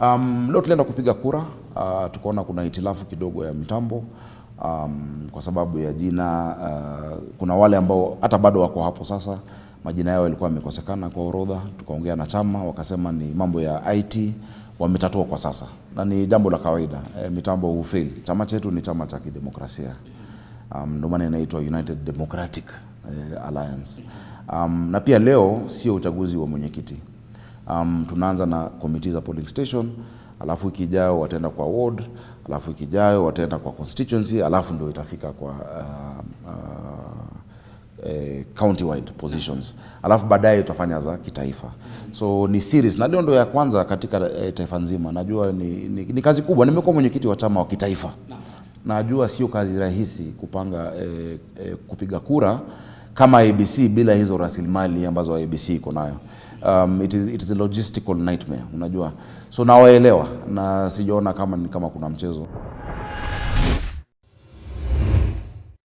Um, leo tulienda kupiga kura uh, tukaona kuna hitilafu kidogo ya mitambo um, kwa sababu ya jina uh, kuna wale ambao hata bado wako hapo sasa, majina yao yalikuwa yamekosekana kwa orodha. Tukaongea na chama, wakasema ni mambo ya IT wametatua kwa sasa, na ni jambo la kawaida e, mitambo hufail. Chama chetu ni chama cha kidemokrasia um, ndio maana inaitwa United Democratic eh, Alliance um, na pia leo sio uchaguzi wa mwenyekiti um, tunaanza na committee za polling station, alafu wiki ijayo wataenda kwa ward, alafu wiki ijayo wataenda kwa constituency, alafu ndio itafika kwa uh, uh, eh, county wide positions, alafu baadaye tutafanya za kitaifa. So ni series na leo ndio ya kwanza katika eh, taifa nzima. Najua ni, ni, ni kazi kubwa. Nimekuwa mwenyekiti wa chama wa kitaifa, najua sio kazi rahisi kupanga eh, eh, kupiga kura kama ABC bila hizo rasilimali ambazo ABC iko nayo. Um, it is, it is a logistical nightmare unajua, so nawaelewa na sijaona kama ni kama kuna mchezo.